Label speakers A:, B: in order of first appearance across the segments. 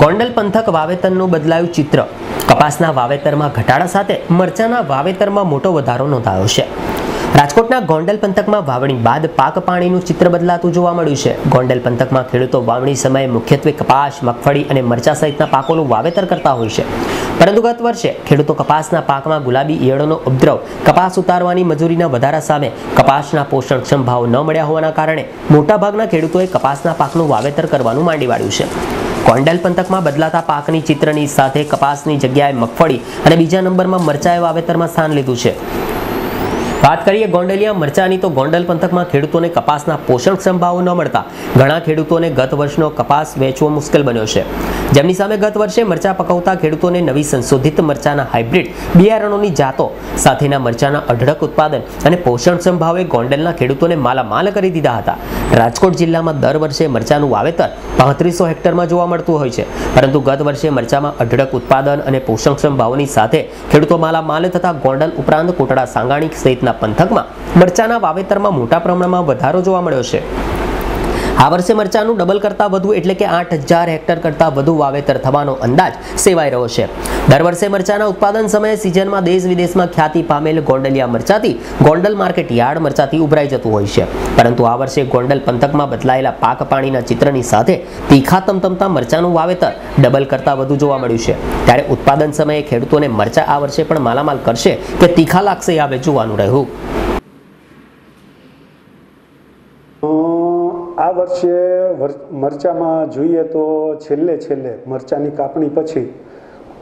A: ગોંડલ પંથક વાવેતરનું બદલાયું ચિત્ર. કપાસના વાવેતરમાં ઘટાડા સાથે મરચાના વાવેતરમાં મોટો વધારો નોંધાયો છે. રાજકોટના ગોંડલ પંથકમાં વાવણી બાદ પાક પાણીનું ચિત્ર બદલાતું જોવા મળ્યું છે. ગોંડલ પંથકમાં ખેડૂતો વાવણી સમયે મુખ્યત્વે કપાસ, મગફળી અને મરચા સહિતના પાકોનું વાવેતર કરતા હોય છે. પરંતુ ગત વર્ષે ખેડૂતો કપાસના પાકમાં ગુલાબી ઈયળોનો ઉપદ્રવ, કપાસ ઉતારવાની મજૂરીના વધારા સામે કપાસના પોષણક્ષમ ભાવ ન મળ્યા હોવાના કારણે મોટાભાગના ખેડૂતોએ કપાસના પાકનું વાવેતર કરવાનું માંડી વાળ્યું છે. ગોંડલ પંથકમાં બદલાતા પાકની ચિત્રની સાથે કપાસની જગ્યાએ મગફળી અને બીજા નંબરમાં મરચાએ વાવેતરમાં સ્થાન લીધું છે. વાત કરીએ ગોંડલિયા મરચાની, તો ગોંડલ પંથકમાં ખેડૂતોને કપાસના પોષણક્ષમ ભાવો ન મળતા ઘણા ખેડૂતોને ગત વર્ષનો કપાસ વેચવો મુશ્કેલ બન્યો છે. જેમની સામે ગત વર્ષે મરચા પકવતા ખેડૂતોને નવી સંશોધિત મરચાના હાઇબ્રિડ બિયારણોની જાતો સાથેના મરચાના અઢળક ઉત્પાદન અને પોષણક્ષમ ભાવે ગોંડલના ખેડૂતોને માલામાલ કરી દીધા હતા. રાજકોટ જિલ્લામાં દર વર્ષે મરચાનું વાવેતર પાંત્રીસો હેક્ટરમાં જોવા મળતું હોય છે. પરંતુ ગત વર્ષે મરચામાં અઢળક ઉત્પાદન અને પોષણક્ષમ ભાવોની સાથે ખેડૂતો માલામાલ થતા ગોંડલ ઉપરાંત કોટડા, સાંગાણી સહિતના પંથકમાં. મરચાના વાવેતરમાં મોટા પ્રમાણમાં વધારો જોવા મળ્યો છે. આ વર્ષે મરચાનું ડબલ કરતાં વધુ એટલે કે આઠ હજાર હેક્ટર કરતાં વધુ વાવેતર થવાનો અંદાજ સેવાઈ રહ્યો છે. દર વર્ષે મરચાના ઉત્પાદન સમયે સિઝનમાં દેશ વિદેશમાં ખ્યાતિ પામેલ ગોંડલિયા મરચાથી ગોંડલ માર્કેટ યાર્ડ મરચાથી ઉભરાઈ જતું હોય છે. પરંતુ આ વર્ષે ગોંડલ પંથકમાં બદલાયેલા પાક પાણીના ચિત્રની સાથે તીખા તમતમતા મરચાનું વાવેતર ડબલ કરતાં વધુ જોવા મળ્યું છે. ત્યારે ઉત્પાદન સમયે ખેડૂતોને મરચા આ વર્ષે પણ માલામાલ કરશે કે તીખા લાગશે આવે જોવાનું રહ્યું.
B: આ વર્ષે વર- મરચામાં જોઈએ તો છેલ્લે છેલ્લે મરચાની કાપણી પછી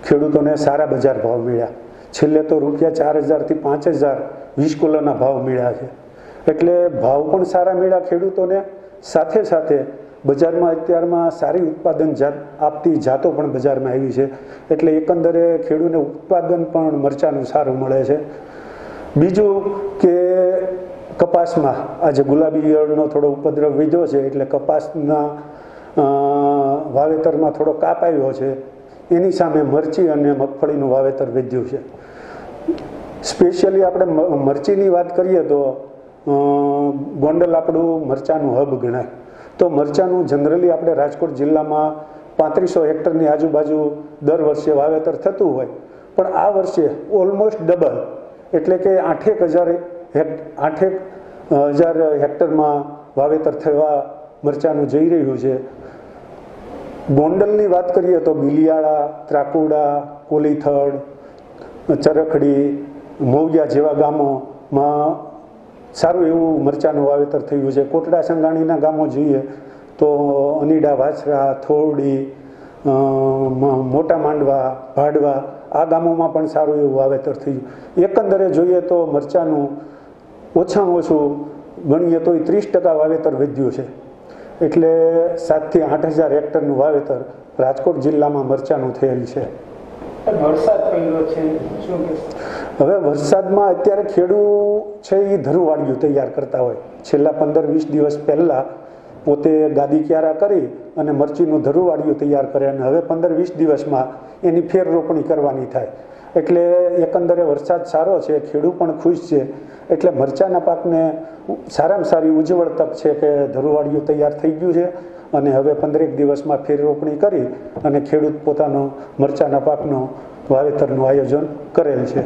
B: ખેડૂતોને સારા બજાર ભાવ મળ્યા. છેલ્લે તો રૂપિયા ચાર હજારથી પાંચ હજાર વીસ કિલોના ભાવ મળ્યા છે. એટલે ભાવ પણ સારા મળ્યા ખેડૂતોને. સાથે સાથે બજારમાં અત્યારમાં સારી ઉત્પાદન જાત, આપતી જાતો પણ બજારમાં આવી છે. એટલે એકંદરે ખેડૂતને ઉત્પાદન પણ મરચાનું સારું મળે છે. બીજું કે કપાસમાં આજે ગુલાબી ઈયળનો થોડો ઉપદ્રવ વીધો છે એટલે કપાસના વાવેતરમાં થોડો કાપ આવ્યો છે. એની સામે મરચી અને મગફળીનું વાવેતર વીધ્યું છે. સ્પેશિયલી આપણે મરચીની વાત કરીએ તો ગોંડલ આપણું મરચાનું હબ ગણાય. તો મરચાનું જનરલી આપણે રાજકોટ જિલ્લામાં પાંત્રીસો હેક્ટરની આજુબાજુ દર વર્ષે વાવેતર થતું હોય. પણ આ વર્ષે ઓલમોસ્ટ ડબલ. એટલે કે આઠેક હજાર હેક આઠેક હજાર હેક્ટરમાં વાવેતર થવા મરચાનું જઈ રહ્યું છે. ગોંડલની વાત કરીએ તો બિલિયાળા, ત્રાકુડા કોલીથડ ચરખડી મૌજા જેવા ગામોમાં સારું એવું મરચાનું વાવેતર થયું છે. કોટડા સંગાણીના ગામો જોઈએ તો અનીડા, વાછરા, થોરડી મોટા માંડવા, ભાડવા આ ગામોમાં પણ સારું એવું વાવેતર થયું. એકંદરે જોઈએ તો મરચાનું ઓછામાં ઓછું ગણીએ તો એ ત્રીસ ટકા વાવેતર વધ્યું છે. એટલે સાતથી આઠ હજાર હેક્ટરનું વાવેતર રાજકોટ જિલ્લામાં મરચાનું થયેલ છે? હવે વરસાદમાં અત્યારે ખેડૂત છે એ ધરુવાડિયું તૈયાર કરતા હોય. છેલ્લા પંદર વીસ દિવસ પહેલાં પોતે ગાદી ક્યારા કરી અને મરચીનું ધરુવાડિયું તૈયાર કરે અને હવે પંદર વીસ દિવસમાં એની ફેર રોપણી કરવાની થાય. એટલે એકંદરે વરસાદ સારો છે, ખેડૂત પણ ખુશ છે. એટલે મરચાના પાકને સારામાં સારી ઉજ્જવળ તક છે કે ધરુવાળિયું તૈયાર થઈ ગયું છે અને હવે પંદરેક દિવસમાં ફેર રોપણી કરી અને ખેડૂત પોતાનો મરચાના પાકનો વાવેતરનું આયોજન કરેલ છે.